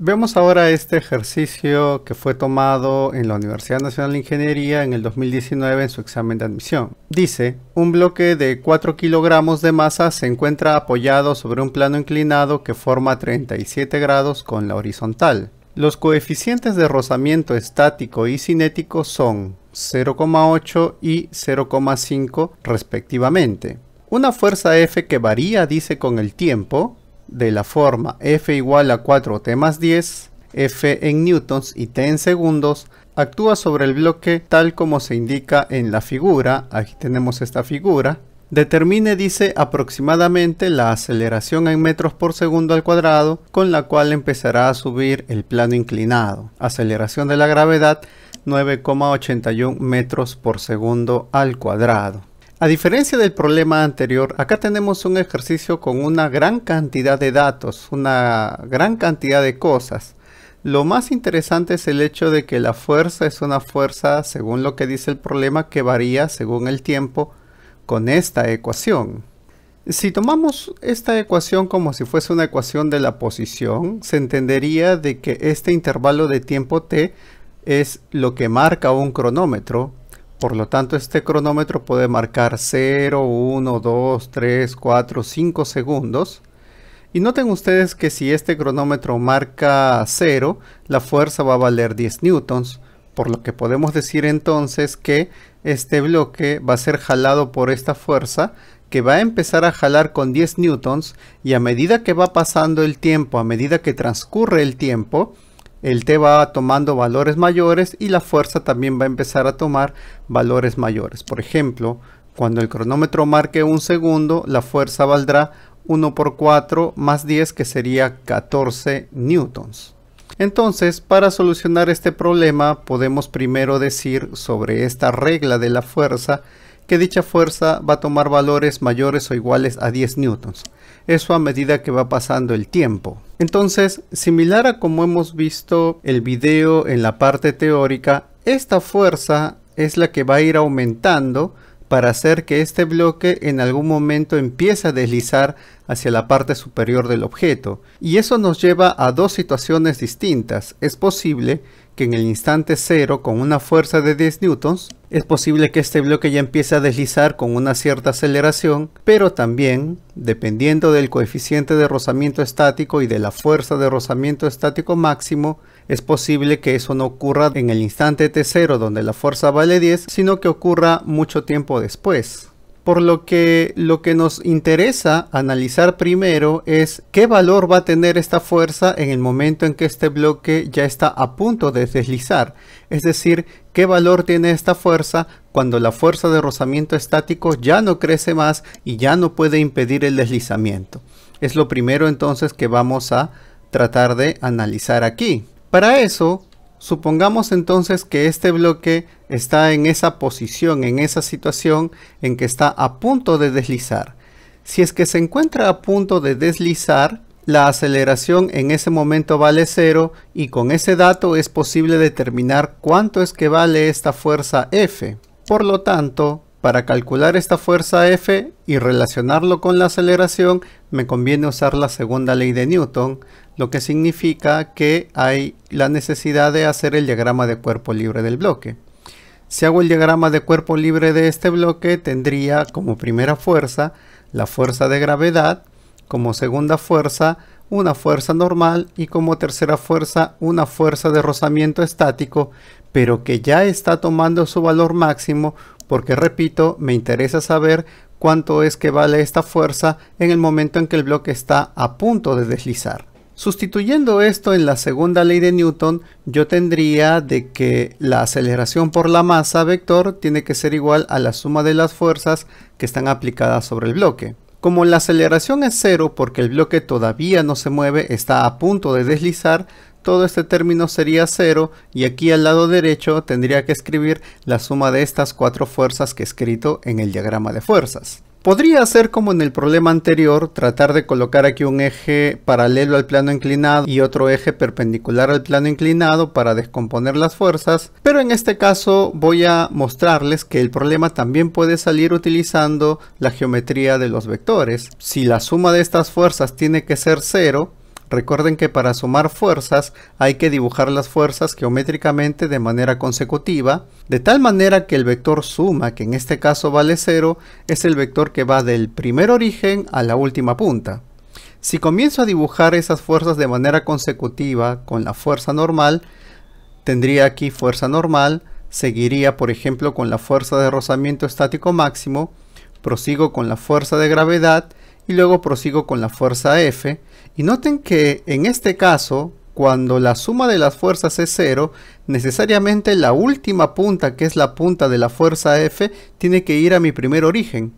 Vemos ahora este ejercicio que fue tomado en la Universidad Nacional de Ingeniería en el 2019 en su examen de admisión. Dice, un bloque de 4 kilogramos de masa se encuentra apoyado sobre un plano inclinado que forma 37 grados con la horizontal. Los coeficientes de rozamiento estático y cinético son 0,8 y 0,5 respectivamente. Una fuerza F que varía, dice, con el tiempo, de la forma F igual a 4T más 10, F en newtons y T en segundos, actúa sobre el bloque tal como se indica en la figura, aquí tenemos esta figura, determine, dice, aproximadamente la aceleración en metros por segundo al cuadrado, con la cual empezará a subir el plano inclinado. Aceleración de la gravedad 9,81 metros por segundo al cuadrado. A diferencia del problema anterior, acá tenemos un ejercicio con una gran cantidad de datos, una gran cantidad de cosas. Lo más interesante es el hecho de que la fuerza es una fuerza, según lo que dice el problema, que varía según el tiempo con esta ecuación. Si tomamos esta ecuación como si fuese una ecuación de la posición, se entendería de que este intervalo de tiempo t es lo que marca un cronómetro por lo tanto, este cronómetro puede marcar 0, 1, 2, 3, 4, 5 segundos. Y noten ustedes que si este cronómetro marca 0, la fuerza va a valer 10 newtons, por lo que podemos decir entonces que este bloque va a ser jalado por esta fuerza que va a empezar a jalar con 10 newtons y a medida que va pasando el tiempo, a medida que transcurre el tiempo, el T va tomando valores mayores y la fuerza también va a empezar a tomar valores mayores. Por ejemplo, cuando el cronómetro marque un segundo, la fuerza valdrá 1 por 4 más 10 que sería 14 newtons. Entonces, para solucionar este problema podemos primero decir sobre esta regla de la fuerza que dicha fuerza va a tomar valores mayores o iguales a 10 newtons. Eso a medida que va pasando el tiempo. Entonces, similar a como hemos visto el video en la parte teórica, esta fuerza es la que va a ir aumentando para hacer que este bloque en algún momento empiece a deslizar hacia la parte superior del objeto. Y eso nos lleva a dos situaciones distintas. Es posible que en el instante cero con una fuerza de 10 newtons, es posible que este bloque ya empiece a deslizar con una cierta aceleración, pero también, dependiendo del coeficiente de rozamiento estático y de la fuerza de rozamiento estático máximo, es posible que eso no ocurra en el instante t0 donde la fuerza vale 10, sino que ocurra mucho tiempo después por lo que lo que nos interesa analizar primero es qué valor va a tener esta fuerza en el momento en que este bloque ya está a punto de deslizar, es decir, qué valor tiene esta fuerza cuando la fuerza de rozamiento estático ya no crece más y ya no puede impedir el deslizamiento. Es lo primero entonces que vamos a tratar de analizar aquí. Para eso Supongamos entonces que este bloque está en esa posición, en esa situación en que está a punto de deslizar. Si es que se encuentra a punto de deslizar, la aceleración en ese momento vale cero y con ese dato es posible determinar cuánto es que vale esta fuerza F. Por lo tanto, para calcular esta fuerza F y relacionarlo con la aceleración, me conviene usar la segunda ley de Newton, lo que significa que hay la necesidad de hacer el diagrama de cuerpo libre del bloque. Si hago el diagrama de cuerpo libre de este bloque, tendría como primera fuerza la fuerza de gravedad, como segunda fuerza una fuerza normal y como tercera fuerza una fuerza de rozamiento estático, pero que ya está tomando su valor máximo porque repito, me interesa saber cuánto es que vale esta fuerza en el momento en que el bloque está a punto de deslizar. Sustituyendo esto en la segunda ley de Newton, yo tendría de que la aceleración por la masa vector tiene que ser igual a la suma de las fuerzas que están aplicadas sobre el bloque. Como la aceleración es cero porque el bloque todavía no se mueve, está a punto de deslizar, todo este término sería cero y aquí al lado derecho tendría que escribir la suma de estas cuatro fuerzas que he escrito en el diagrama de fuerzas. Podría ser como en el problema anterior, tratar de colocar aquí un eje paralelo al plano inclinado y otro eje perpendicular al plano inclinado para descomponer las fuerzas, pero en este caso voy a mostrarles que el problema también puede salir utilizando la geometría de los vectores. Si la suma de estas fuerzas tiene que ser cero, Recuerden que para sumar fuerzas hay que dibujar las fuerzas geométricamente de manera consecutiva, de tal manera que el vector suma, que en este caso vale 0, es el vector que va del primer origen a la última punta. Si comienzo a dibujar esas fuerzas de manera consecutiva con la fuerza normal, tendría aquí fuerza normal, seguiría por ejemplo con la fuerza de rozamiento estático máximo, prosigo con la fuerza de gravedad y luego prosigo con la fuerza F. Y noten que en este caso, cuando la suma de las fuerzas es cero, necesariamente la última punta, que es la punta de la fuerza F, tiene que ir a mi primer origen.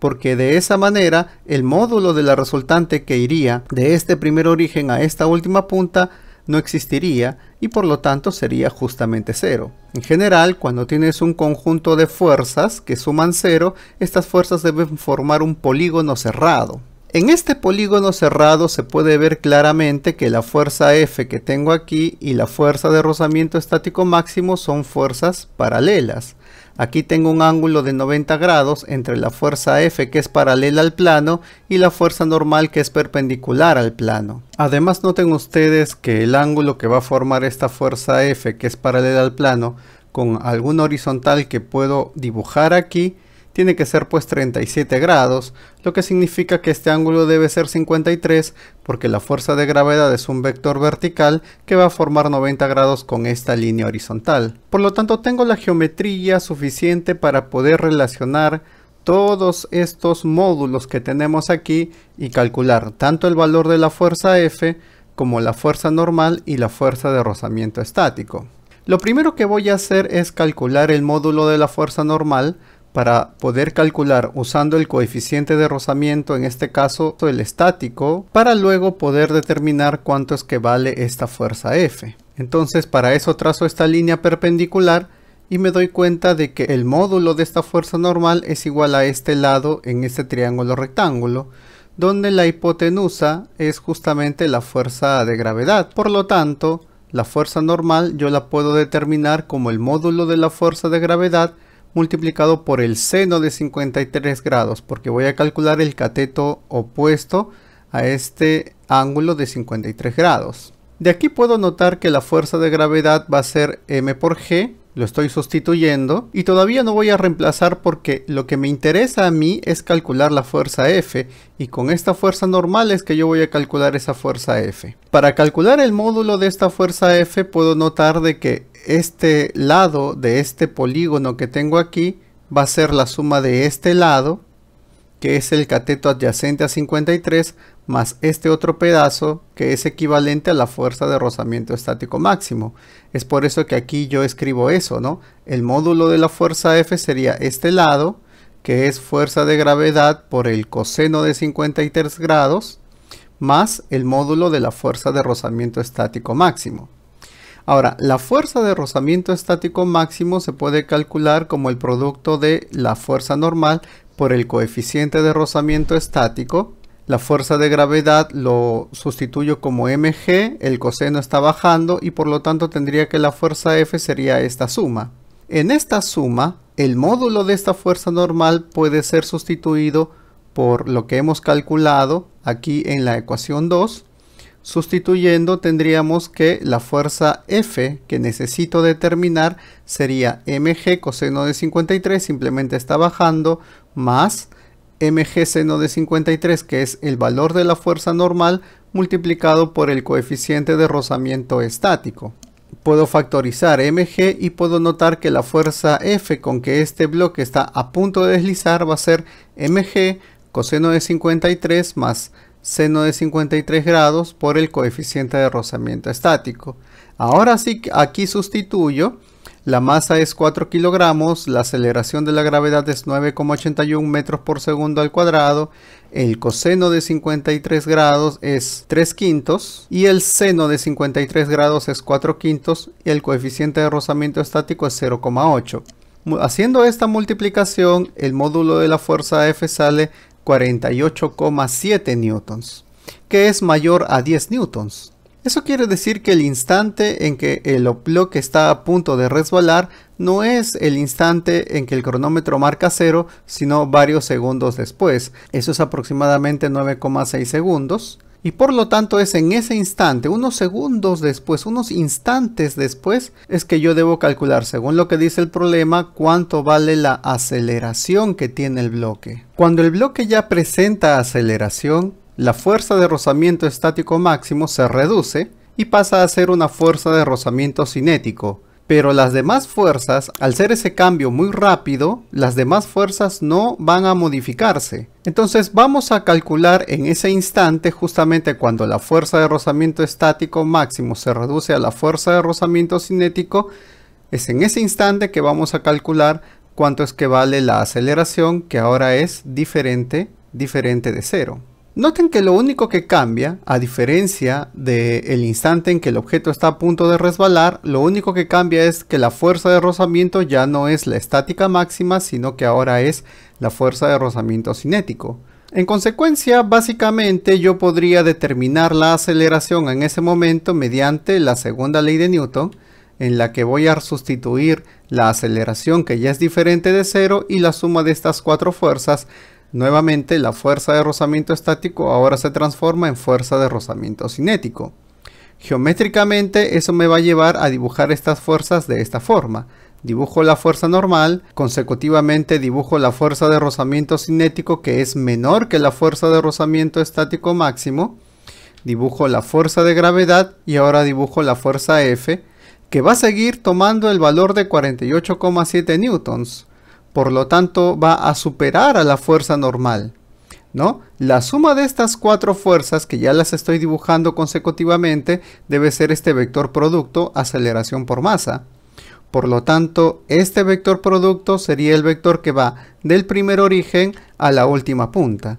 Porque de esa manera, el módulo de la resultante que iría de este primer origen a esta última punta no existiría y por lo tanto sería justamente cero. En general, cuando tienes un conjunto de fuerzas que suman cero, estas fuerzas deben formar un polígono cerrado. En este polígono cerrado se puede ver claramente que la fuerza F que tengo aquí y la fuerza de rozamiento estático máximo son fuerzas paralelas. Aquí tengo un ángulo de 90 grados entre la fuerza F que es paralela al plano y la fuerza normal que es perpendicular al plano. Además noten ustedes que el ángulo que va a formar esta fuerza F que es paralela al plano con algún horizontal que puedo dibujar aquí tiene que ser pues 37 grados, lo que significa que este ángulo debe ser 53 porque la fuerza de gravedad es un vector vertical que va a formar 90 grados con esta línea horizontal. Por lo tanto tengo la geometría suficiente para poder relacionar todos estos módulos que tenemos aquí y calcular tanto el valor de la fuerza F como la fuerza normal y la fuerza de rozamiento estático. Lo primero que voy a hacer es calcular el módulo de la fuerza normal para poder calcular usando el coeficiente de rozamiento, en este caso el estático, para luego poder determinar cuánto es que vale esta fuerza F. Entonces para eso trazo esta línea perpendicular y me doy cuenta de que el módulo de esta fuerza normal es igual a este lado en este triángulo rectángulo, donde la hipotenusa es justamente la fuerza de gravedad. Por lo tanto, la fuerza normal yo la puedo determinar como el módulo de la fuerza de gravedad multiplicado por el seno de 53 grados, porque voy a calcular el cateto opuesto a este ángulo de 53 grados. De aquí puedo notar que la fuerza de gravedad va a ser m por g, lo estoy sustituyendo y todavía no voy a reemplazar porque lo que me interesa a mí es calcular la fuerza F y con esta fuerza normal es que yo voy a calcular esa fuerza F. Para calcular el módulo de esta fuerza F puedo notar de que este lado de este polígono que tengo aquí va a ser la suma de este lado, que es el cateto adyacente a 53, más este otro pedazo que es equivalente a la fuerza de rozamiento estático máximo. Es por eso que aquí yo escribo eso, ¿no? El módulo de la fuerza F sería este lado, que es fuerza de gravedad por el coseno de 53 grados, más el módulo de la fuerza de rozamiento estático máximo. Ahora, la fuerza de rozamiento estático máximo se puede calcular como el producto de la fuerza normal por el coeficiente de rozamiento estático. La fuerza de gravedad lo sustituyo como mg, el coseno está bajando y por lo tanto tendría que la fuerza F sería esta suma. En esta suma, el módulo de esta fuerza normal puede ser sustituido por lo que hemos calculado aquí en la ecuación 2 Sustituyendo tendríamos que la fuerza F que necesito determinar sería mg coseno de 53, simplemente está bajando, más mg seno de 53 que es el valor de la fuerza normal multiplicado por el coeficiente de rozamiento estático. Puedo factorizar mg y puedo notar que la fuerza F con que este bloque está a punto de deslizar va a ser mg coseno de 53 más seno de 53 grados por el coeficiente de rozamiento estático. Ahora sí, aquí sustituyo. La masa es 4 kilogramos, la aceleración de la gravedad es 9,81 metros por segundo al cuadrado, el coseno de 53 grados es 3 quintos y el seno de 53 grados es 4 quintos y el coeficiente de rozamiento estático es 0,8. Haciendo esta multiplicación, el módulo de la fuerza F sale 48,7 newtons, que es mayor a 10 newtons. Eso quiere decir que el instante en que el bloque está a punto de resbalar no es el instante en que el cronómetro marca cero, sino varios segundos después. Eso es aproximadamente 9,6 segundos. Y por lo tanto es en ese instante, unos segundos después, unos instantes después, es que yo debo calcular, según lo que dice el problema, cuánto vale la aceleración que tiene el bloque. Cuando el bloque ya presenta aceleración, la fuerza de rozamiento estático máximo se reduce y pasa a ser una fuerza de rozamiento cinético, pero las demás fuerzas, al ser ese cambio muy rápido, las demás fuerzas no van a modificarse. Entonces vamos a calcular en ese instante, justamente cuando la fuerza de rozamiento estático máximo se reduce a la fuerza de rozamiento cinético, es en ese instante que vamos a calcular cuánto es que vale la aceleración, que ahora es diferente, diferente de cero. Noten que lo único que cambia, a diferencia del instante en que el objeto está a punto de resbalar, lo único que cambia es que la fuerza de rozamiento ya no es la estática máxima, sino que ahora es la fuerza de rozamiento cinético. En consecuencia, básicamente yo podría determinar la aceleración en ese momento mediante la segunda ley de Newton, en la que voy a sustituir la aceleración que ya es diferente de cero y la suma de estas cuatro fuerzas Nuevamente, la fuerza de rozamiento estático ahora se transforma en fuerza de rozamiento cinético. Geométricamente, eso me va a llevar a dibujar estas fuerzas de esta forma. Dibujo la fuerza normal, consecutivamente dibujo la fuerza de rozamiento cinético que es menor que la fuerza de rozamiento estático máximo, dibujo la fuerza de gravedad y ahora dibujo la fuerza F, que va a seguir tomando el valor de 48,7 newtons por lo tanto va a superar a la fuerza normal. ¿no? La suma de estas cuatro fuerzas, que ya las estoy dibujando consecutivamente, debe ser este vector producto aceleración por masa. Por lo tanto, este vector producto sería el vector que va del primer origen a la última punta.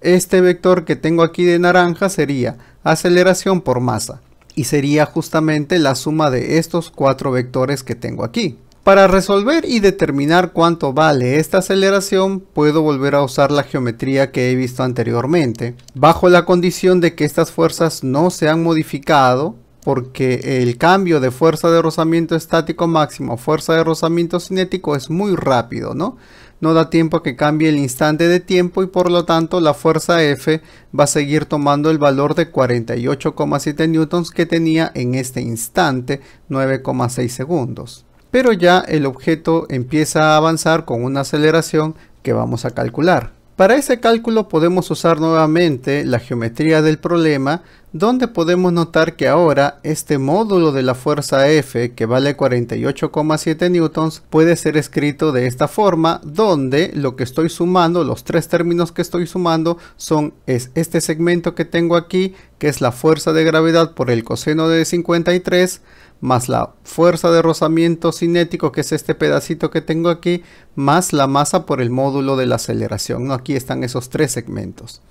Este vector que tengo aquí de naranja sería aceleración por masa y sería justamente la suma de estos cuatro vectores que tengo aquí. Para resolver y determinar cuánto vale esta aceleración, puedo volver a usar la geometría que he visto anteriormente, bajo la condición de que estas fuerzas no se han modificado, porque el cambio de fuerza de rozamiento estático máximo a fuerza de rozamiento cinético es muy rápido, ¿no? No da tiempo a que cambie el instante de tiempo y por lo tanto la fuerza F va a seguir tomando el valor de 48,7 newtons que tenía en este instante, 9,6 segundos pero ya el objeto empieza a avanzar con una aceleración que vamos a calcular. Para ese cálculo podemos usar nuevamente la geometría del problema donde podemos notar que ahora este módulo de la fuerza F que vale 48,7 newtons puede ser escrito de esta forma donde lo que estoy sumando, los tres términos que estoy sumando son es este segmento que tengo aquí que es la fuerza de gravedad por el coseno de 53 más la fuerza de rozamiento cinético, que es este pedacito que tengo aquí, más la masa por el módulo de la aceleración. Aquí están esos tres segmentos.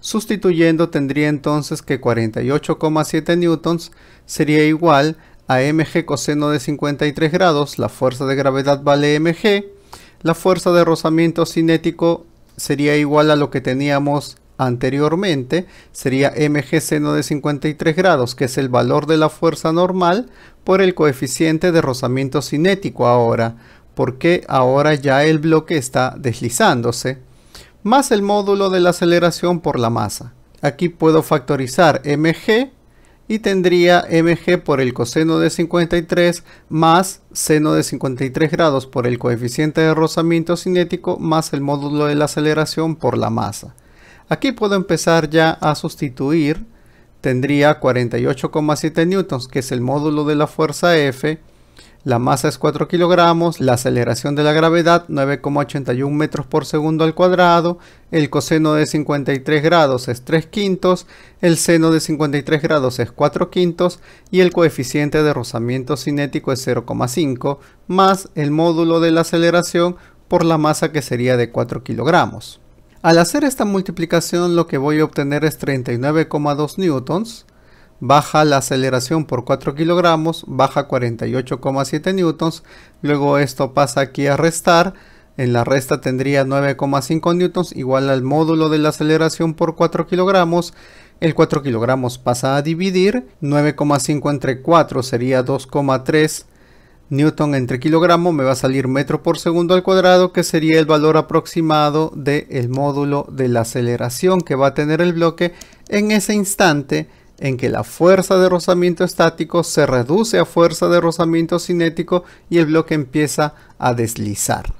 Sustituyendo tendría entonces que 48,7 newtons sería igual a mg coseno de 53 grados, la fuerza de gravedad vale mg, la fuerza de rozamiento cinético sería igual a lo que teníamos anteriormente sería mg seno de 53 grados, que es el valor de la fuerza normal, por el coeficiente de rozamiento cinético ahora, porque ahora ya el bloque está deslizándose, más el módulo de la aceleración por la masa. Aquí puedo factorizar mg y tendría mg por el coseno de 53 más seno de 53 grados por el coeficiente de rozamiento cinético más el módulo de la aceleración por la masa. Aquí puedo empezar ya a sustituir. Tendría 48,7 newtons, que es el módulo de la fuerza F. La masa es 4 kilogramos, la aceleración de la gravedad 9,81 metros por segundo al cuadrado, el coseno de 53 grados es 3 quintos, el seno de 53 grados es 4 quintos y el coeficiente de rozamiento cinético es 0,5 más el módulo de la aceleración por la masa que sería de 4 kilogramos. Al hacer esta multiplicación lo que voy a obtener es 39,2 newtons, baja la aceleración por 4 kilogramos, baja 48,7 newtons, luego esto pasa aquí a restar, en la resta tendría 9,5 newtons igual al módulo de la aceleración por 4 kilogramos, el 4 kilogramos pasa a dividir, 9,5 entre 4 sería 2,3 newton entre kilogramo me va a salir metro por segundo al cuadrado, que sería el valor aproximado del módulo de la aceleración que va a tener el bloque en ese instante en que la fuerza de rozamiento estático se reduce a fuerza de rozamiento cinético y el bloque empieza a deslizar.